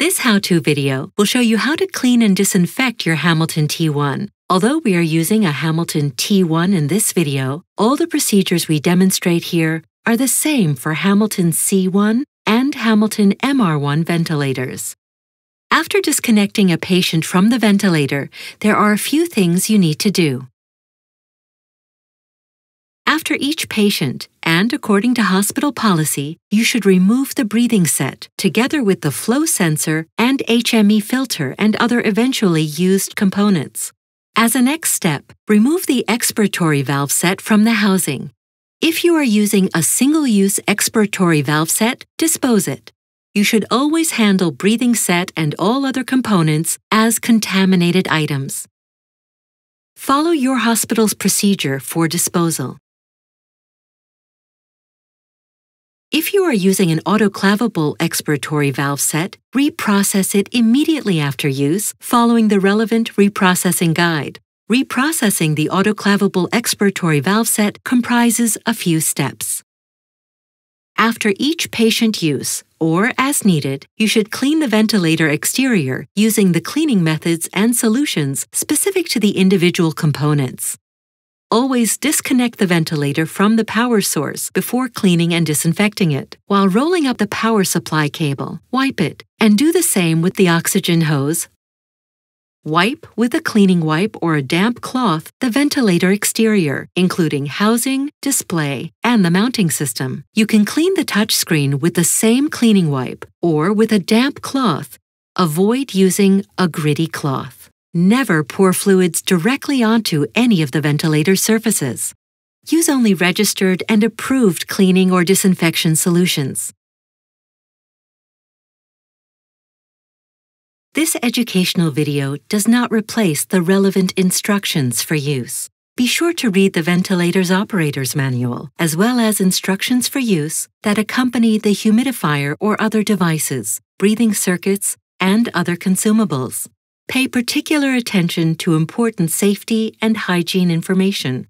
This how-to video will show you how to clean and disinfect your Hamilton T1. Although we are using a Hamilton T1 in this video, all the procedures we demonstrate here are the same for Hamilton C1 and Hamilton MR1 ventilators. After disconnecting a patient from the ventilator, there are a few things you need to do. After each patient, and according to hospital policy, you should remove the breathing set together with the flow sensor and HME filter and other eventually used components. As a next step, remove the expiratory valve set from the housing. If you are using a single-use expiratory valve set, dispose it. You should always handle breathing set and all other components as contaminated items. Follow your hospital's procedure for disposal. If you are using an autoclavable expiratory valve set, reprocess it immediately after use, following the relevant reprocessing guide. Reprocessing the autoclavable expiratory valve set comprises a few steps. After each patient use, or as needed, you should clean the ventilator exterior using the cleaning methods and solutions specific to the individual components. Always disconnect the ventilator from the power source before cleaning and disinfecting it. While rolling up the power supply cable, wipe it, and do the same with the oxygen hose. Wipe with a cleaning wipe or a damp cloth the ventilator exterior, including housing, display, and the mounting system. You can clean the touchscreen with the same cleaning wipe or with a damp cloth. Avoid using a gritty cloth. Never pour fluids directly onto any of the ventilator surfaces. Use only registered and approved cleaning or disinfection solutions. This educational video does not replace the relevant instructions for use. Be sure to read the ventilator's operator's manual, as well as instructions for use that accompany the humidifier or other devices, breathing circuits, and other consumables. Pay particular attention to important safety and hygiene information,